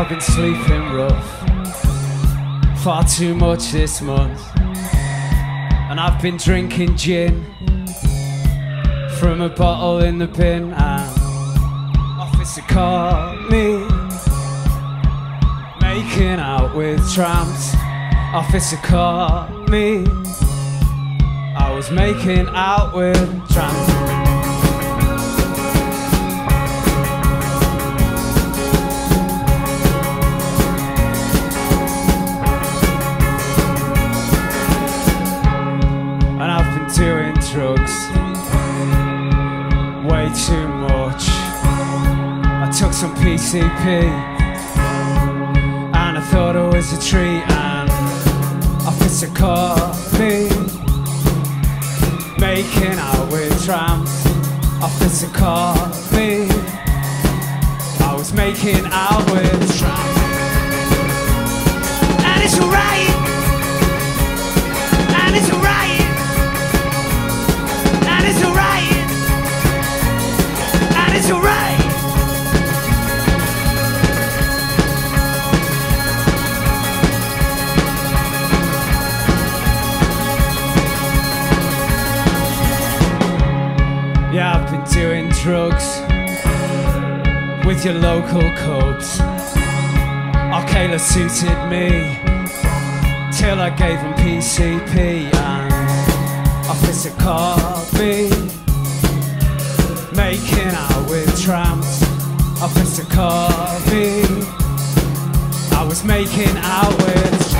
I've been sleeping rough far too much this month, and I've been drinking gin from a bottle in the bin. And officer caught me making out with tramps. Officer caught me. I was making out with tramps. Drugs way too much. I took some PCP and I thought it was a treat, and I officer a me making out with tramps. Officer caught me. I was making out with tramps. And it's alright. And it's alright. Yeah, I've been doing drugs with your local cubs. Akela suited me till I gave him PCP and officer caught me Officer me. I was making with